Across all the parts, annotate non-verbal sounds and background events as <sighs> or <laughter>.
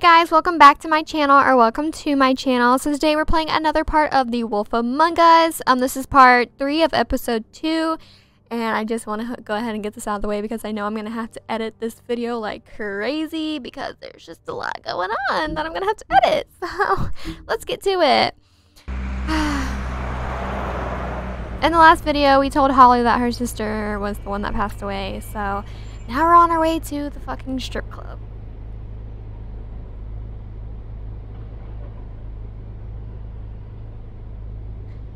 guys, welcome back to my channel, or welcome to my channel. So today we're playing another part of The Wolf Among Us. Um, this is part 3 of episode 2, and I just want to go ahead and get this out of the way because I know I'm going to have to edit this video like crazy because there's just a lot going on that I'm going to have to edit. <laughs> So let's get to it. <sighs> In the last video, we told Holly that her sister was the one that passed away, so now we're on our way to the fucking strip club.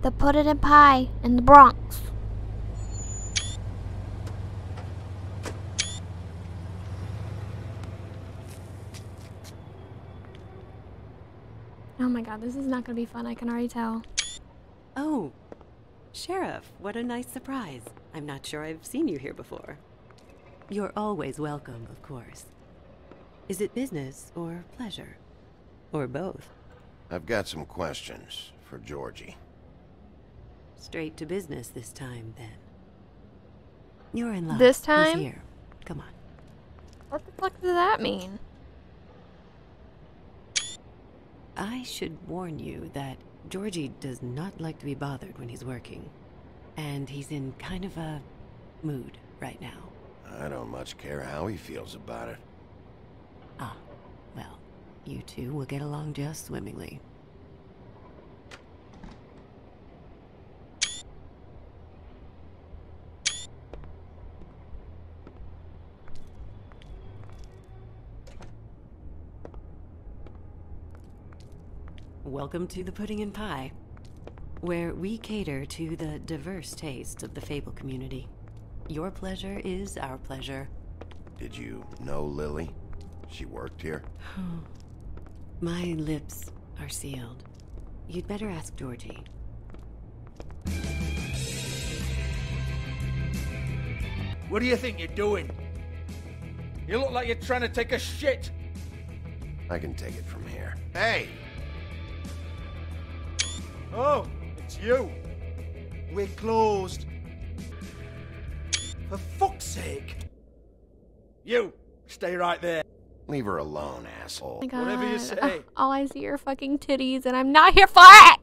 The Pudding and Pie in the Bronx. Oh my god, this is not gonna be fun, I can already tell. Oh, Sheriff, what a nice surprise. I'm not sure I've seen you here before. You're always welcome, of course. Is it business or pleasure? Or both? I've got some questions for Georgie. Straight to business this time, then. You're in luck. This time? He's time? here. Come on. What the fuck does that mean? I should warn you that Georgie does not like to be bothered when he's working. And he's in kind of a mood right now. I don't much care how he feels about it. Ah, well, you two will get along just swimmingly. Welcome to the Pudding and Pie, where we cater to the diverse tastes of the Fable community. Your pleasure is our pleasure. Did you know Lily? She worked here? <sighs> My lips are sealed. You'd better ask Georgie. What do you think you're doing? You look like you're trying to take a shit. I can take it from here. Hey! Oh, it's you. We're closed. For fuck's sake. You, stay right there. Leave her alone, asshole. Oh. Whatever you say. all I see are fucking titties and I'm not here for it!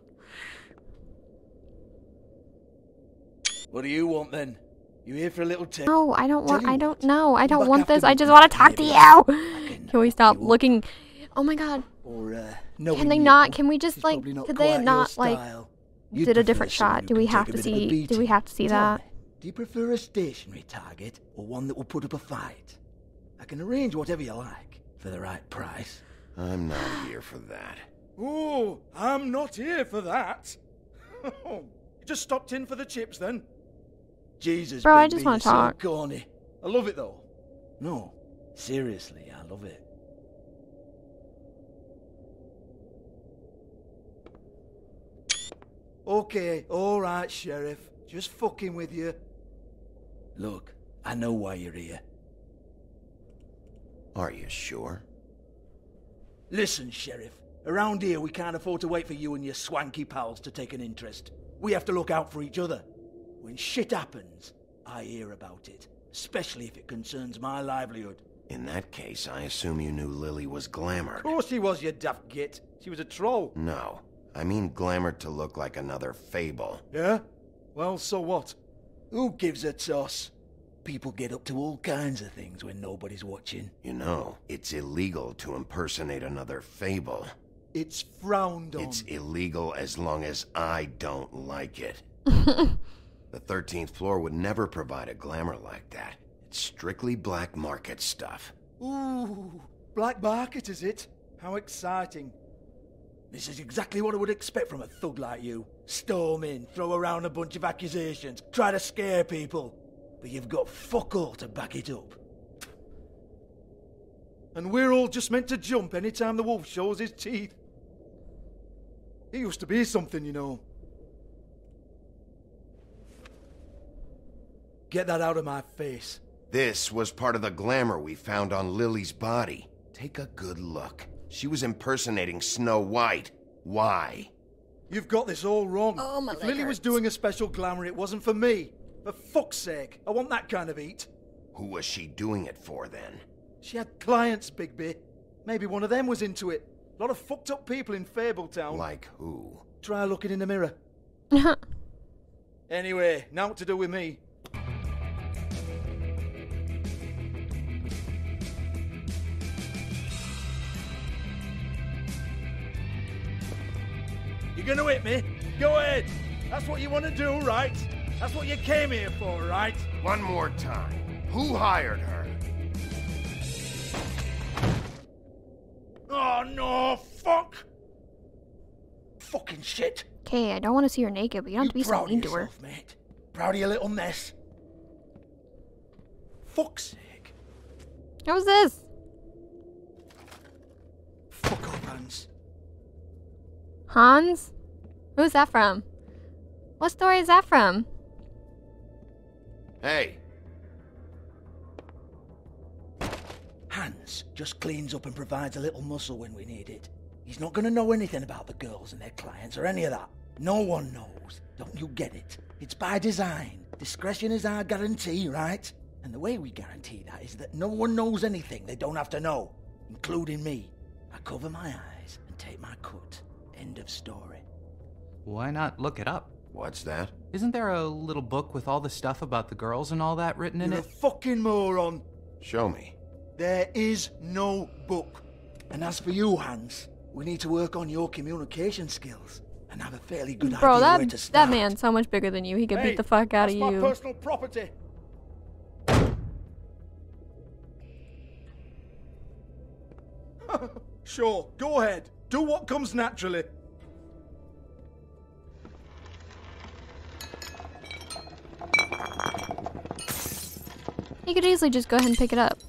What do you want then? You here for a little tip? No, I don't want, I don't know. I don't want this. I just want to talk to you! Can we stop looking? Oh my god. Or, uh, knowing Can they you, not, can we just she's like, probably could they not like. You'd did a different shot? Do we have to a bit of a see, do we have to see Tell that? me, do you prefer a stationary target or one that will put up a fight? I can arrange whatever you like for the right price. I'm not here for that. Oh, I'm not here for that. <laughs> you just stopped in for the chips then? Jesus, Bro, I just B, wanna you're so talk. corny. I love it though. No, seriously, I love it. Okay, alright, Sheriff. Just fucking with you. Look, I know why you're here. Are you sure? Listen, Sheriff. Around here, we can't afford to wait for you and your swanky pals to take an interest. We have to look out for each other. When shit happens, I hear about it, especially if it concerns my livelihood. In that case, I assume you knew Lily was glamored. Of course she was, you daft git. She was a troll. No. I mean glamored to look like another fable. Yeah? Well, so what? Who gives a toss? People get up to all kinds of things when nobody's watching. You know, it's illegal to impersonate another fable. It's frowned on. It's illegal as long as I don't like it. <laughs> the 13th floor would never provide a glamour like that. It's strictly black market stuff. Ooh, black market is it? How exciting. This is exactly what I would expect from a thug like you. Storm in, throw around a bunch of accusations, try to scare people. But you've got fuck all to back it up. And we're all just meant to jump any time the wolf shows his teeth. He used to be something, you know. Get that out of my face. This was part of the glamour we found on Lily's body. Take a good look. She was impersonating Snow White. Why? You've got this all wrong. Oh, my if leg Lily was doing a special glamour, it wasn't for me. For fuck's sake, I want that kind of eat. Who was she doing it for then? She had clients, Bigby. Maybe one of them was into it. A lot of fucked up people in Fabletown. Like who? Try looking in the mirror. <laughs> Anyway, now what to do with me. Gonna hit me? Go ahead. That's what you want to do, right? That's what you came here for, right? One more time. Who hired her? Oh no, fuck! Fucking shit. Okay, I don't want to see her naked, but you don't have to be so proud mean of to her. yourself, mate? Proud of your little mess? Fuck's sake. What was this? Fuck off, Hans. Hans? Who's that from? What story is that from? Hey, Hans just cleans up and provides a little muscle when we need it. He's not gonna know anything about the girls and their clients or any of that. No one knows. Don't you get it? It's by design. Discretion is our guarantee, right? And the way we guarantee that is that no one knows anything they don't have to know, including me. I cover my eyes and take my cut. End of story. Why not look it up? what's that? Isn't there a little book with all the stuff about the girls and all that written in You're a fucking moron. Show me. There is no book. And as for you, Hans, we need to work on your communication skills and have a fairly good Bro, idea that where to that start. man's so much bigger than you. He could Hey, beat the fuck out that's of my you. personal property. <laughs> sure, go ahead. Do what comes naturally. He could easily just go ahead and pick it up.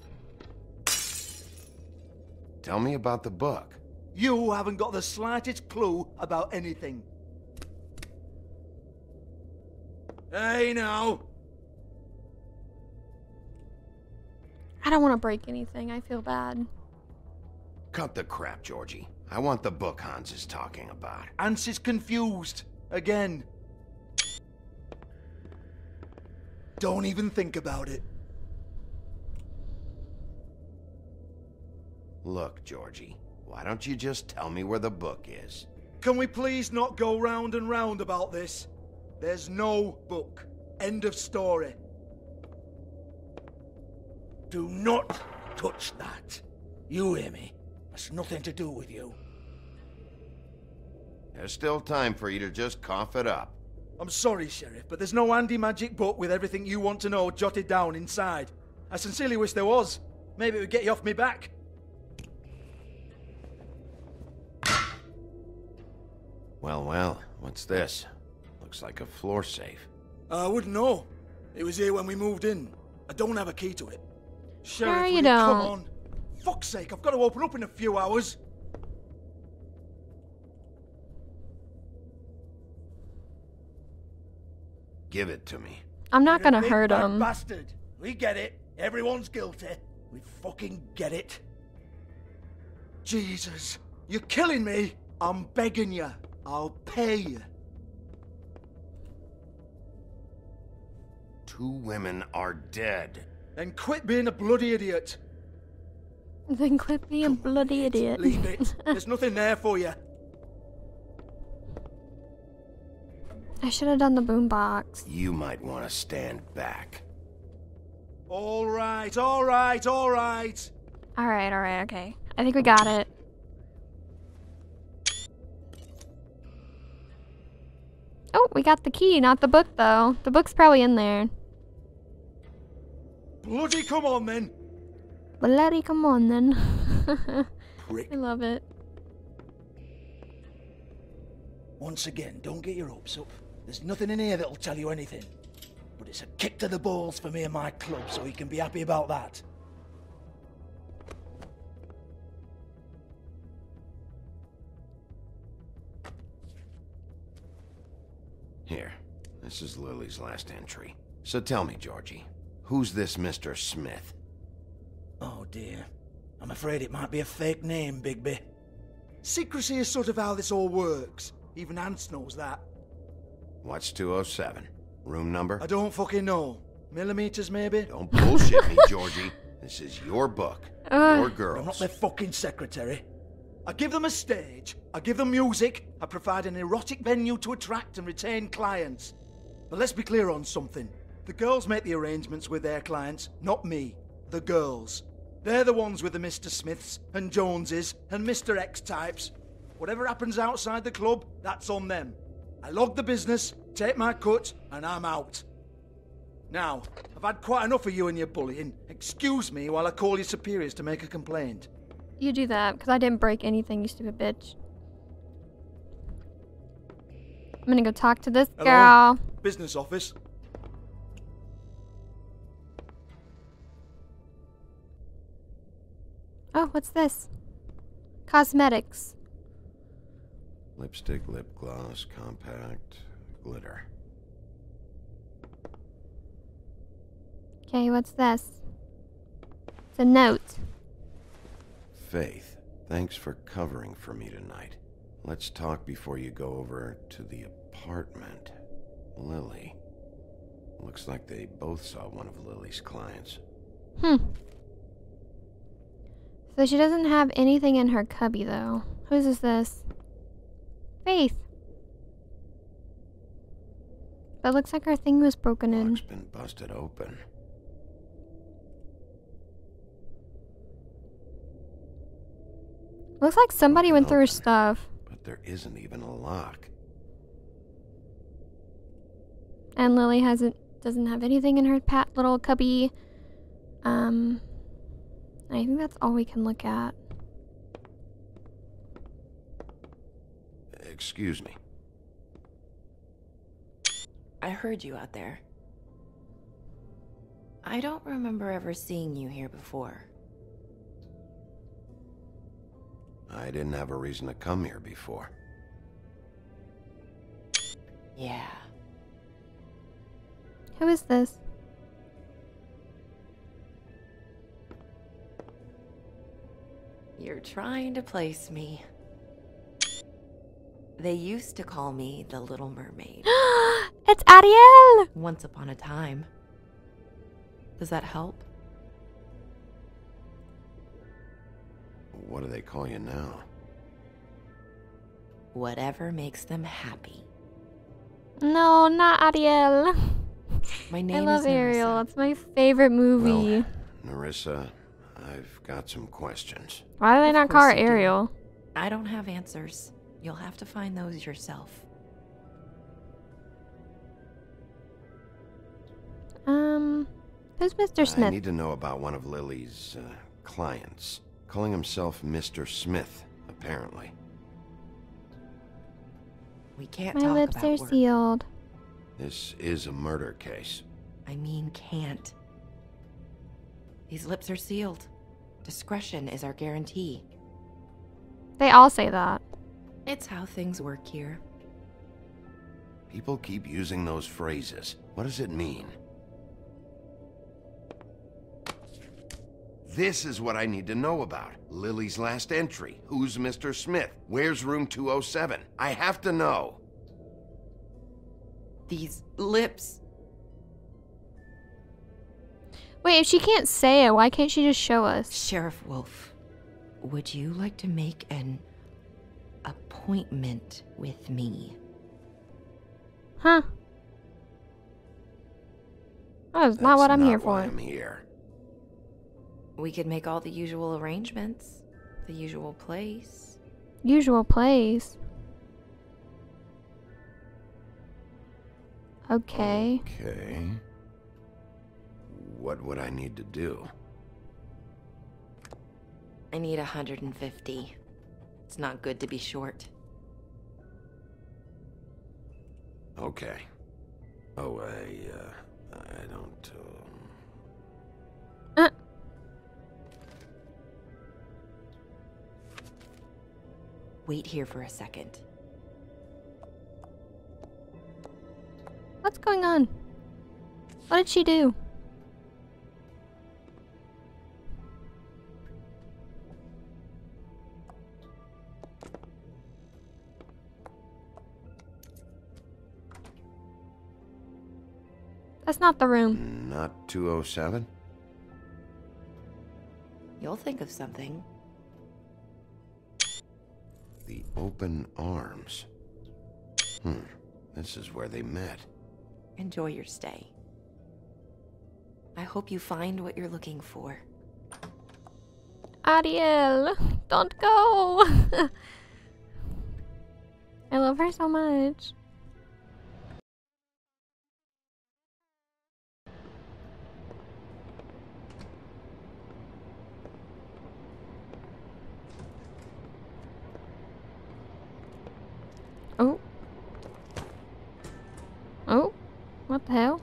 Tell me about the book. You haven't got the slightest clue about anything. Hey now. I don't want to break anything. I feel bad. Cut the crap, Georgie. I want the book Hans is talking about. Hans is confused. Again. Don't even think about it. Look, Georgie, why don't you just tell me where the book is? Can we please not go round and round about this? There's no book. End of story. Do not touch that. You hear me? That's nothing to do with you. There's still time for you to just cough it up. I'm sorry, Sheriff, but there's no handy magic book with everything you want to know jotted down inside. I sincerely wish there was. Maybe it would get you off me back. Well, well, what's this? Looks like a floor safe. Uh, I wouldn't know. It was here when we moved in. I don't have a key to it. Sheriff, Sure will you Come don't. on. Fuck's sake, I've got to open up in a few hours. Give it to me. I'm not gonna hurt him. Bastard. We get it. Everyone's guilty. We fucking get it. Jesus, you're killing me. I'm begging you. I'll pay you. Two women are dead. Then quit being a bloody idiot. Then quit being a bloody idiot. Leave it. <laughs> There's nothing there for you. I should have done the boombox. You might want to stand back. All right, all right, all right. All right, all right, okay. I think we got it. Oh, we got the key, not the book though. The book's probably in there. Bloody come on then. Bloody come on then. <laughs> I love it. Once again, don't get your hopes up. There's nothing in here that'll tell you anything. But it's a kick to the balls for me and my club, so you can be happy about that. Here, this is Lily's last entry. So tell me, Georgie, who's this Mr. Smith? Oh dear. I'm afraid it might be a fake name, Bigby. Secrecy is sort of how this all works. Even Hans knows that. What's 207? Room number? I don't fucking know. Millimeters, maybe? Don't bullshit me, <laughs> Georgie. This is your book. Ugh. your I'm not their fucking secretary. I give them a stage, I give them music, I provide an erotic venue to attract and retain clients. But let's be clear on something. The girls make the arrangements with their clients, not me. The girls. They're the ones with the Mr. Smiths and Joneses and Mr. X types. Whatever happens outside the club, that's on them. I log the business, take my cut, and I'm out. Now, I've had quite enough of you and your bullying. Excuse me while I call your superiors to make a complaint. You do that because I didn't break anything, you stupid bitch. I'm gonna go talk to this Hello? girl. Business office. Oh, what's this? Cosmetics. Lipstick, lip gloss, compact, glitter. Okay, what's this? It's a note. Faith, thanks for covering for me tonight. Let's talk before you go over to the apartment. Lily. Looks like they both saw one of Lily's clients. Hmm. So she doesn't have anything in her cubby, though. Whose is this? Faith. That looks like our thing was broken in. Lock's been busted open. Looks like somebody went through her Open. stuff. But there isn't even a lock. And Lily hasn't doesn't have anything in her pat little cubby. Um I think that's all we can look at. Excuse me. I heard you out there. I don't remember ever seeing you here before. I didn't have a reason to come here before. Yeah. Who is this? You're trying to place me. They used to call me the Little Mermaid <gasps> it's Ariel! once upon a time. Does that help? What do they call you now? Whatever makes them happy. No, not Ariel. <laughs> My name I love is Ariel. Nerissa. It's my favorite movie. Well, Nerissa, I've got some questions. Why do they Of not call her course you do. Ariel? I don't have answers. You'll have to find those yourself. Um, who's Mr. Smith? I need to know about one of Lily's uh, clients. Calling himself Mr. Smith, apparently. We can't My talk lips about are work. sealed. This is a murder case. I mean, can't. These lips are sealed. Discretion is our guarantee. They all say that. It's how things work here. People keep using those phrases. What does it mean? This is what I need to know about. Lily's last entry. Who's Mr. Smith? Where's room 207? I have to know. These lips. Wait, if she can't say it, why can't she just show us? Sheriff Wolf, would you like to make an appointment with me? Huh? That is not what I'm here why for. I'm here. We could make all the usual arrangements, the usual place. Usual place. Okay. Okay. What would I need to do? I need 150. It's not good to be short. Okay. Oh, I, uh, I don't, um... Uh, Wait here for a second. what's going on? What did she do? That's not the room. Not 207? You'll think of something. The open arms. Hmm. This is where they met. Enjoy your stay. I hope you find what you're looking for. Ariel, don't go. <laughs> I love her so much. Oh. Oh. What the hell?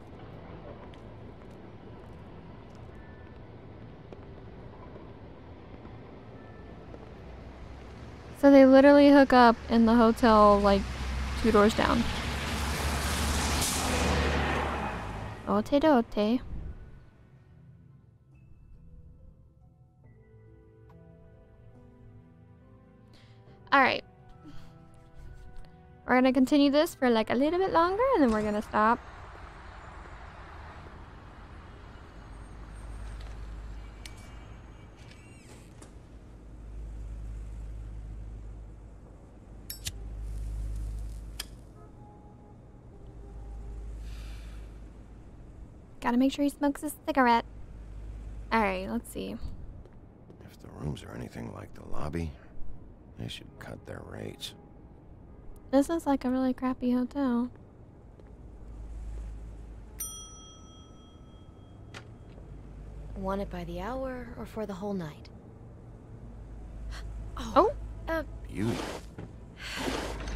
So they literally hook up in the hotel like two doors down. Ote dote. Alright. We're gonna continue this for like a little bit longer and then we're gonna stop. Gotta make sure he smokes a cigarette. Alright, let's see. If the rooms are anything like the lobby, they should cut their rates. This is like a really crappy hotel. Want it by the hour or for the whole night? <gasps> Oh. Uh, Beauty.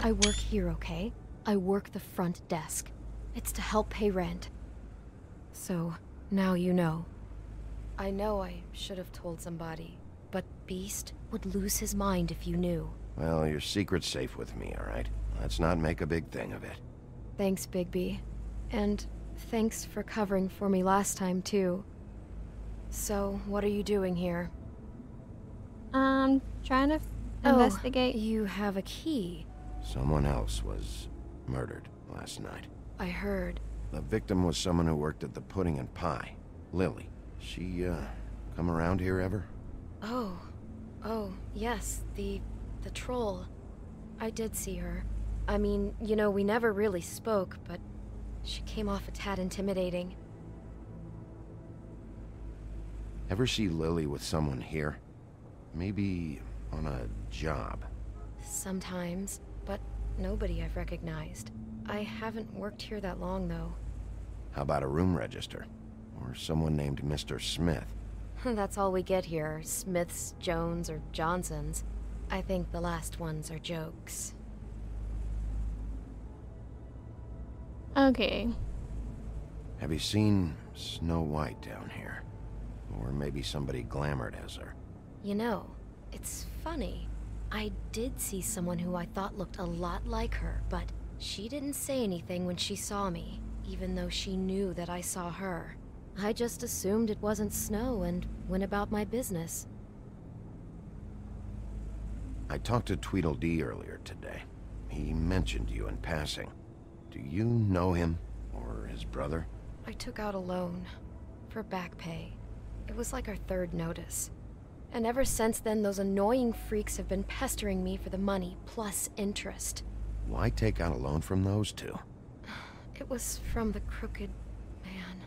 I work here, okay? I work the front desk. It's to help pay rent. So, now you know. I know I should have told somebody, but Beast would lose his mind if you knew. Well, your secret's safe with me, all right? Let's not make a big thing of it. Thanks, Bigby. And thanks for covering for me last time, too. So, what are you doing here? Um, trying to f- investigate. Oh, you have a key. Someone else was murdered last night. I heard. The victim was someone who worked at the Pudding and Pie. Lily. She, uh, come around here ever? Oh. Oh, yes, the... the troll. I did see her. I mean, you know, we never really spoke, but she came off a tad intimidating. Ever see Lily with someone here? Maybe on a job. Sometimes, but nobody I've recognized. I haven't worked here that long, though. How about a room register? Or someone named Mr. Smith? <laughs> That's all we get here, Smiths, Jones, or Johnsons. I think the last ones are jokes. Okay. Have you seen Snow White down here? Or maybe somebody glamored as her? You know, it's funny. I did see someone who I thought looked a lot like her, but she didn't say anything when she saw me, even though she knew that I saw her. I just assumed it wasn't Snow and went about my business. I talked to Tweedledee earlier today. He mentioned you in passing. Do you know him? Or his brother? I took out a loan for back pay. It was like our third notice. And ever since then, those annoying freaks have been pestering me for the money plus interest. Why take out a loan from those two? It was from the crooked man.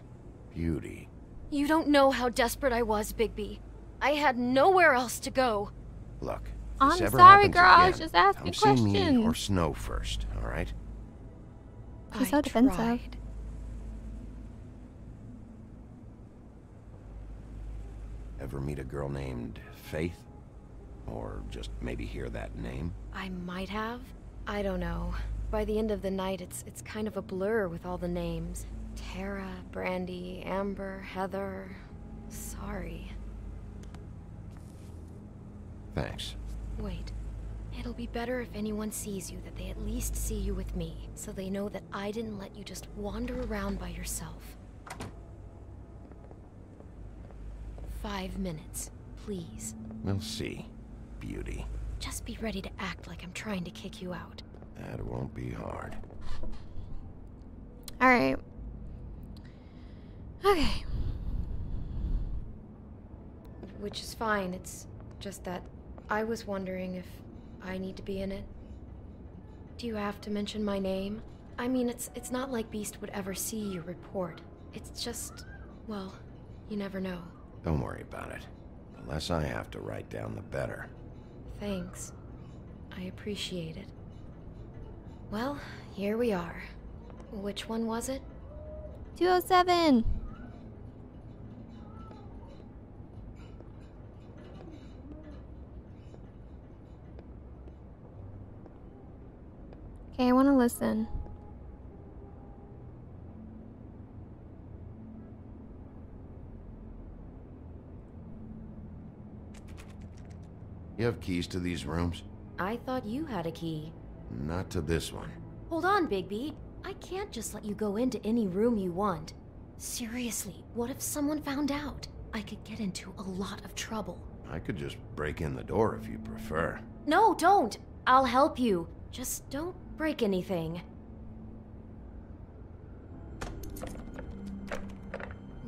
Beauty. You don't know how desperate I was, Bigby. I had nowhere else to go. Look, if I'm this ever sorry, happens girl, I was just asking come see me or. Snow first, all right? She's I so defensive. tried. Ever meet a girl named Faith? Or just maybe hear that name? I might have. I don't know. By the end of the night, it's it's kind of a blur with all the names. Tara, Brandy, Amber, Heather. Sorry. Thanks. Wait. It'll be better if anyone sees you that they at least see you with me, so they know that I didn't let you just wander around by yourself. Five minutes, please. We'll see, Beauty. Just be ready to act like I'm trying to kick you out. That won't be hard. Alright. Okay. which is fine. It's just that I was wondering if I need to be in it. Do you have to mention my name? I mean, it's it's not like Beast would ever see your report. It's just, well, you never know. Don't worry about it. The less I have to write down, the better. Thanks. I appreciate it. Well, here we are. Which one was it? 207. Okay, I want to listen. You have keys to these rooms? I thought you had a key. Not to this one. Hold on, Bigby. I can't just let you go into any room you want. Seriously, what if someone found out? I could get into a lot of trouble. I could just break in the door if you prefer. No, don't! I'll help you. Just don't break anything.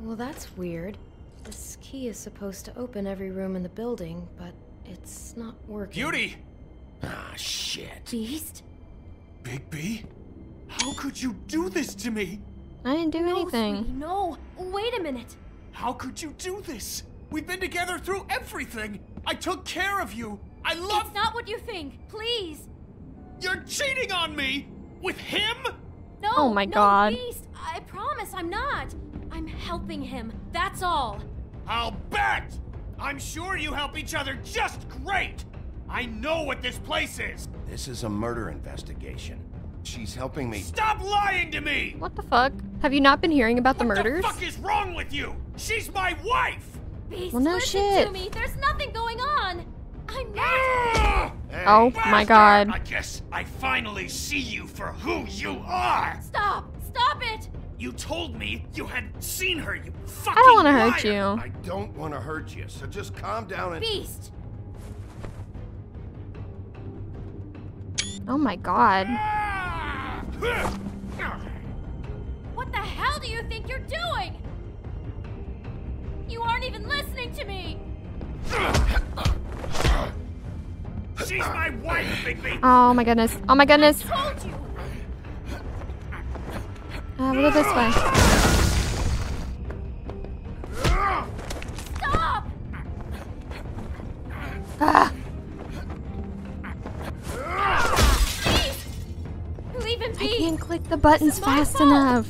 Well, that's weird. This key is supposed to open every room in the building, but it's not working. Beauty! Ah, shit. Beast? Bigby? How could you do this to me? I didn't do No, anything. sweetie, no! Wait a minute! How could you do this? We've been together through everything. I took care of you. I love. It's not what you think! Please! You're cheating on me with him. No! Oh my no, God. Beast! I promise I'm not! I'm helping him, that's all! I'll bet. I'm sure you help each other just great. I know what this place is. This is a murder investigation. She's helping me. Stop lying to me. What the fuck? Have you not been hearing about the what murders? What the fuck is wrong with you? She's my wife. Beast, Well, no listen shit. to me! There's nothing going on! I'm not- Ah! Oh my god. I guess I finally see you for who you are. Stop! Stop it! You told me you had seen her, you fucking I don't want to hurt you. I don't want to hurt you, so just calm down and. Beast! Oh my god. What the hell do you think you're doing? You aren't even listening to me! She's my wife, Bigby. Oh my goodness. Oh my goodness. Told you! Uh, we'll go this way. The buttons fast enough.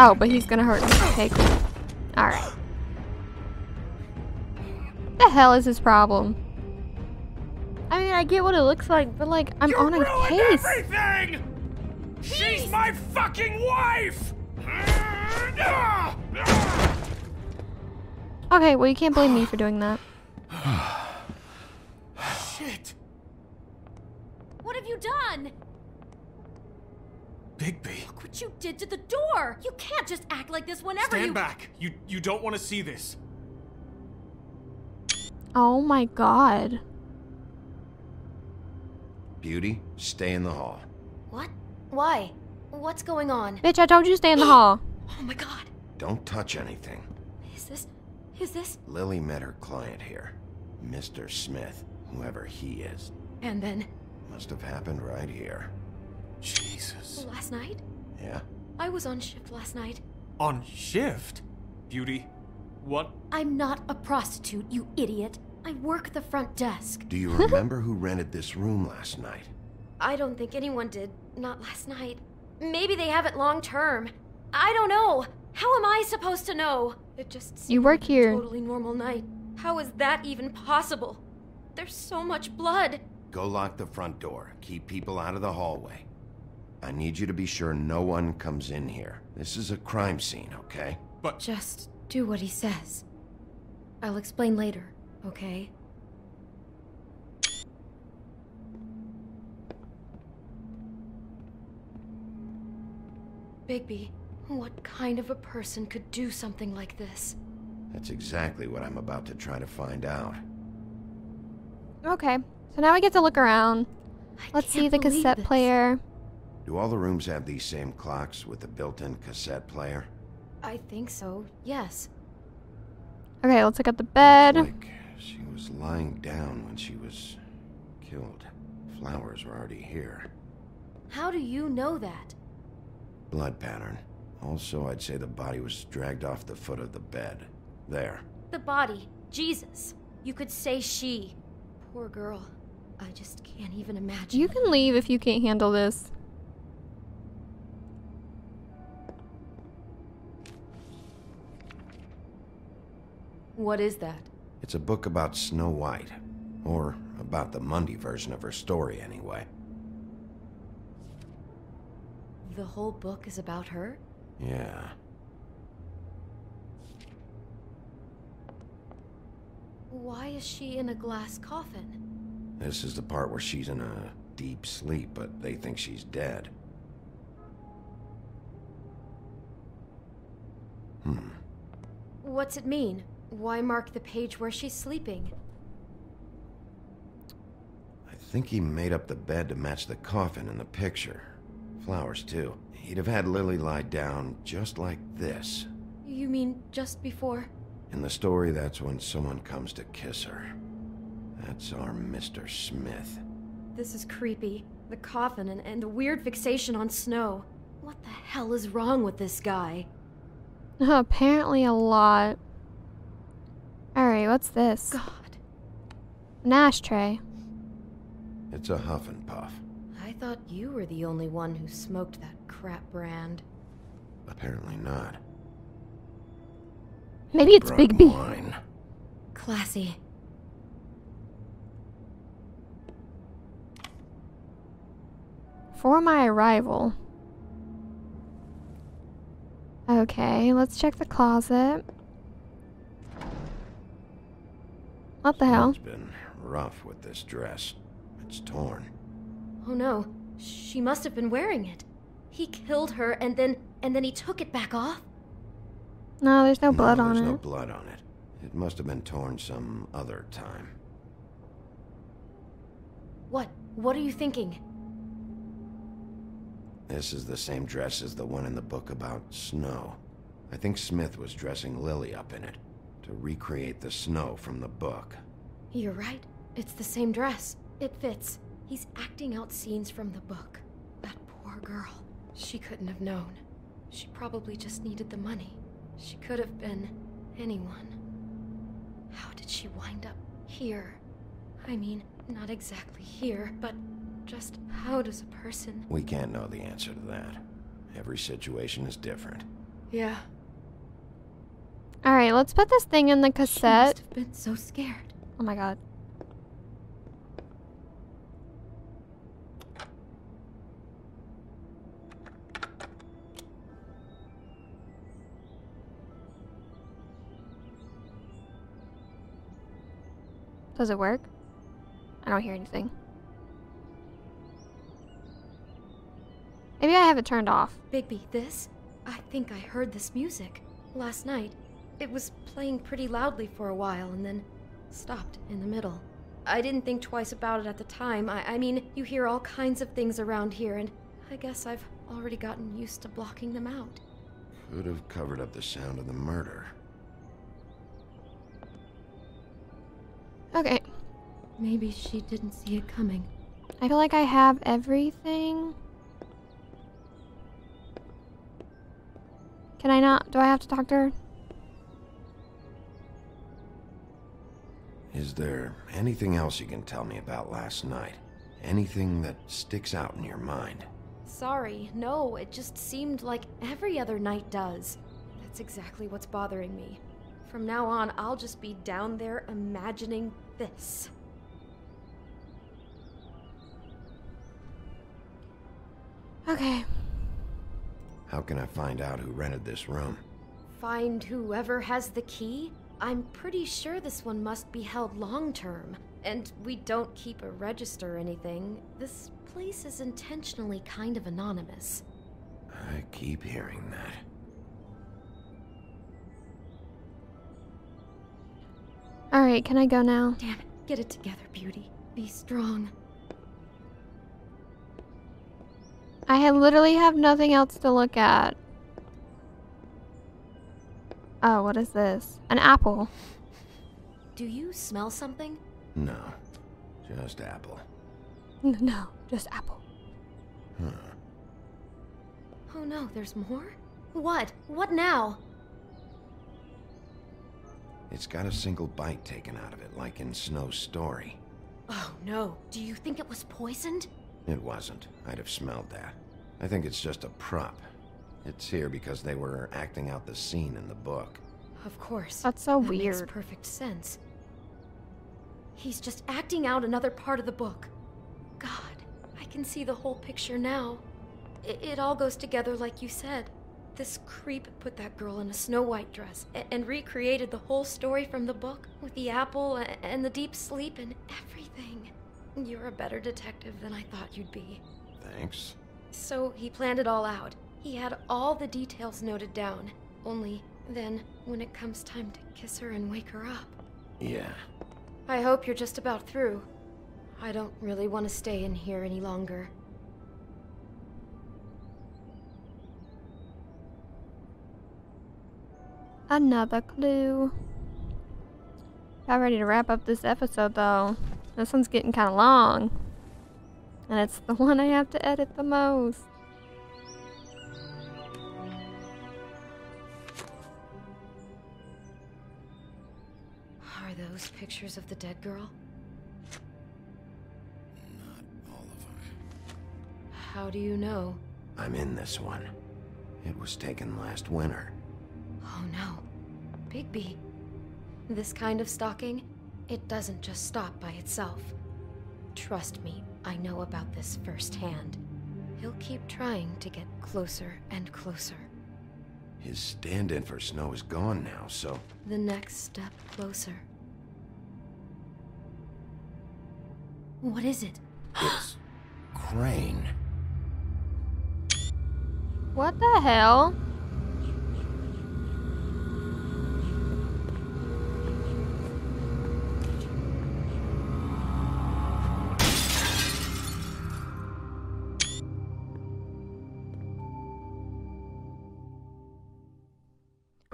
Oh, but he's gonna hurt me. Okay, cool. Alright. The hell is his problem? I mean, I get what it looks like, but like, I'm you on a ruined case. everything. She's my fucking wife. Uh, uh. Okay, well, you can't blame me for doing that. <sighs> Shit, What have you done? Bigby. Look what you did to the door! You can't just act like this whenever Stand you- back. You you don't want to see this. Oh my god. Beauty, stay in the hall. What? Why? What's going on? Bitch, I told you to stay in the hall. <gasps> Oh my god. Don't touch anything. Is this. Is this. Lily met her client here, Mr. Smith, whoever he is. And then. Must have happened right here. Jesus. Last night? Yeah? I was on shift last night. On shift. Beauty. What? I'm not a prostitute, you idiot. I work the front desk. Do you <laughs> remember who rented this room last night? I don't think anyone did. Not last night. Maybe they have it long term. I don't know. How am I supposed to know? It just seemed You work like a here. Totally normal night. How is that even possible? There's so much blood. Go lock the front door. Keep people out of the hallway. I need you to be sure no one comes in here. This is a crime scene, okay? But Just do what he says. I'll explain later, okay? Bigby, what kind of a person could do something like this? That's exactly what I'm about to try to find out. Okay. So now we get to look around. I Let's see the believe cassette this. player. Do all the rooms have these same clocks with the built-in cassette player? I think so, yes. Okay, let's look at the bed. Like she was lying down when she was killed. Flowers were already here. How do you know that? Blood pattern. Also, I'd say the body was dragged off the foot of the bed. There. The body. Jesus. You could say she. Poor girl. I just can't even imagine. You can leave if you can't handle this. What is that? It's a book about Snow White. Or about the Mundy version of her story, anyway. The whole book is about her? Yeah. Why is she in a glass coffin? This is the part where she's in a deep sleep, but they think she's dead. Hmm. What's it mean? Why mark the page where she's sleeping? I think he made up the bed to match the coffin in the picture. Flowers, too. He'd have had Lily lie down just like this. You mean just before? In the story, that's when someone comes to kiss her. That's our Mr. Smith. This is creepy. The coffin and, and the weird fixation on snow. What the hell is wrong with this guy? Apparently a lot. Alright, what's this? God. An ashtray. It's a huff and puff. I thought you were the only one who smoked that crap brand. Apparently not. Maybe it's Brought Big B. wine. Classy. For my arrival. Okay, let's check the closet. What the hell? It's been rough with this dress. It's torn. Oh no, she must have been wearing it. He killed her and then and then he took it back off? No, there's no blood on there's it. no blood on it. It must have been torn some other time. What? What are you thinking? This is the same dress as the one in the book about snow. I think Smith was dressing Lily up in it to recreate the snow from the book. You're right. It's the same dress. It fits. He's acting out scenes from the book. That poor girl. She couldn't have known. She probably just needed the money. She could have been anyone. How did she wind up here? I mean, not exactly here, but just how does a person. We can't know the answer to that. Every situation is different. Yeah. Alright, let's put this thing in the She must have been so scared. Oh my god. Does it work? I don't hear anything. Maybe I have it turned off. Bigby, this? I think I heard this music last night. It was playing pretty loudly for a while and then stopped in the middle. I didn't think twice about it at the time. I, I mean, you hear all kinds of things around here, and I guess I've already gotten used to blocking them out. Could have covered up the sound of the murder. Okay. Maybe she didn't see it coming. I feel like I have everything. Can I not? Do I have to talk to her? There anything else you can tell me about last night? Anything that sticks out in your mind? Sorry, no, it just seemed like every other night does. That's exactly what's bothering me. From now on, I'll just be down there imagining this. Okay. How can I find out who rented this room? Find whoever has the key? I'm pretty sure this one must be held long term. And we don't keep a register or anything. This place is intentionally kind of anonymous. I keep hearing that. Alright, can I go now? Damn it. Get it together, Beauty. Be strong. I had literally have nothing else to look at. Oh, what is this? An apple. Do you smell something? No, just apple. No, just apple. Huh. Oh no, there's more? What? What now? It's got a single bite taken out of it, like in Snow's story. Oh no. Do you think it was poisoned? It wasn't. I'd have smelled that. I think it's just a prop. It's here because they were acting out the scene in the book. Of course. That's so that Makes weird. perfect sense. He's just acting out another part of the book. God, I can see the whole picture now. It, it all goes together like you said. This creep put that girl in a Snow White dress a- and recreated the whole story from the book with the apple a- and the deep sleep and everything. You're a better detective than I thought you'd be. Thanks. So he planned it all out. He had all the details noted down. Only then, when it comes time to kiss her and wake her up. Yeah. I hope you're just about through. I don't really want to stay in here any longer. Another clue. About ready to wrap up this episode though. This one's getting kind of long. And it's the <laughs> one I have to edit the most. Pictures of the dead girl? Not all of them. How do you know? I'm in this one. It was taken last winter. Oh no. Bigby. This kind of stalking, it doesn't just stop by itself. Trust me, I know about this firsthand. He'll keep trying to get closer and closer. His stand-in for Snow is gone now, so... The next step closer. What is it? It's... Crane. What the hell?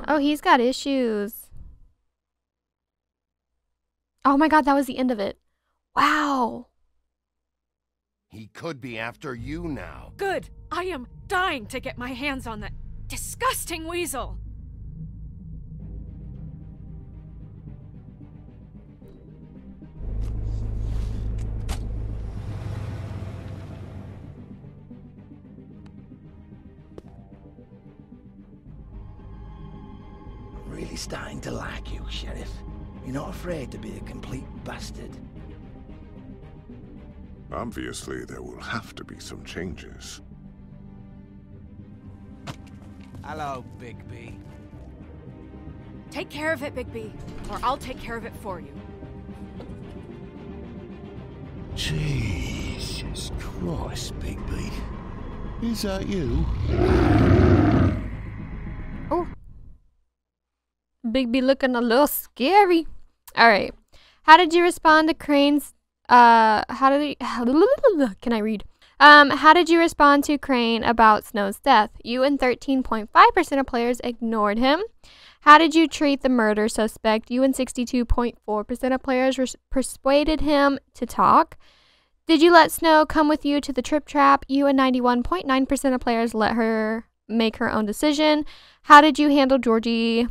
Oh, he's got issues. Oh my god, that was the end of it. Wow. He could be after you now. Good. I am dying to get my hands on that disgusting weasel. I'm really starting to like you, Sheriff. You're not afraid to be a complete bastard. Obviously, there will have to be some changes. Hello, Bigby. Take care of it, Bigby, or I'll take care of it for you. Jesus Christ, Bigby. Is that you? Oh. Bigby looking a little scary. All right. How did you respond to Crane's uh how did he <laughs> can I read? Um how did you respond to Crane about Snow's death? You and 13.5% of players ignored him. How did you treat the murder suspect? You and 62.4% of players res- persuaded him to talk. Did you let Snow come with you to the trip trap? You and 91.9% of players let her make her own decision. How did you handle Georgie,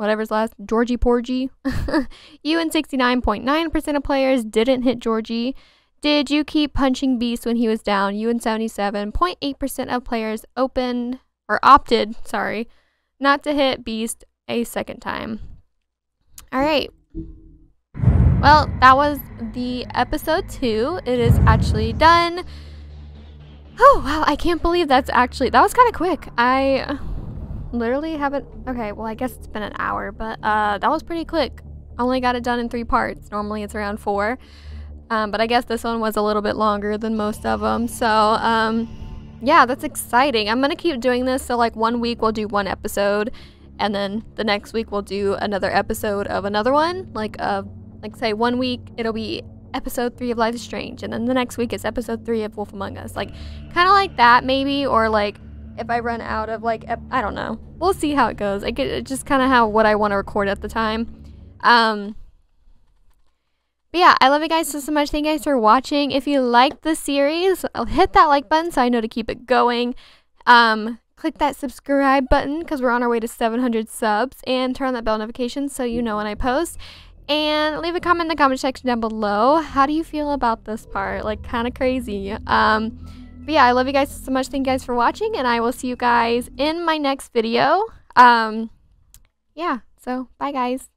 whatever's last, Georgie Porgy? <laughs> you and 69.9% of players didn't hit Georgie. Did you keep punching Beast when he was down? You and 77.8% of players opened or opted, sorry, not to hit Beast a second time. All right. Well, that was the episode two. It is actually done. Oh, wow. I can't believe that's actually, that was kind of quick. I, literally haven't. Okay, well, I guess it's been an hour, but uh, that was pretty quick. I only got it done in three parts. Normally it's around four. Um, but I guess this one was a little bit longer than most of them. So, um, yeah, that's exciting. I'm to keep doing this. So, like, one week we'll do one episode, and then the next week we'll do another episode of another one. Like, uh, like say, one week it'll be episode three of Life is Strange, and then the next week it's episode three of Wolf Among Us. Like, kind of like that, maybe, or like if I run out of like, I don't know. We'll see how it goes. Like, it, just kind of how what I want to record at the time. Um, but yeah, I love you guys so, so much. Thank you guys for watching. If you like the series, I'll hit that like button so I know to keep it going. Um, click that subscribe button because we're on our way to 700 subs and turn on that bell notification so you know when I post. And leave a comment in the comment section down below. How do you feel about this part? Like, kind of crazy. Um, but yeah, I love you guys so much. Thank you guys for watching, and I will see you guys in my next video. Um, yeah, so bye, guys.